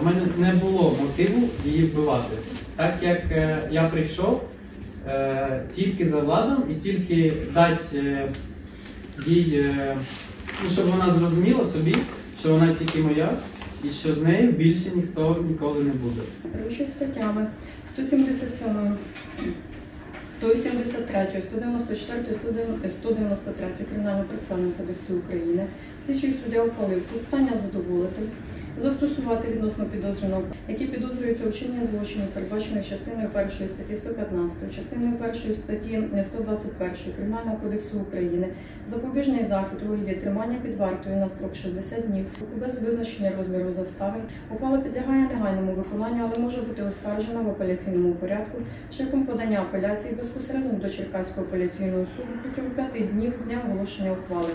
У мене не було мотиву її вбивати, так як е, я прийшов е, тільки за владом і тільки дати е, їй, ну, щоб вона зрозуміла собі, що вона тільки моя, і що з нею більше ніхто ніколи не буде. Керуючись статтями. 177, 183, 194, 193 Кримінального процесуального кодексу України, слідчий суддя ухвалив клопотання задоволити, застосувати відносно підозрюваного, які підозрюються у вчиненні злочинів, передбачених частиною 1 статті 115, частиною 1 статті 121 Кримінального кодексу України, запобіжний захід у вигляді тримання під вартою на строк 60 днів без визначення розміру застави. Ухвала підлягає негайному виконанню, але може бути оскаржена в апеляційному порядку шляхом подання апеляції безпосередньо до Черкаського апеляційного суду протягом 5 днів з дня оголошення ухвали.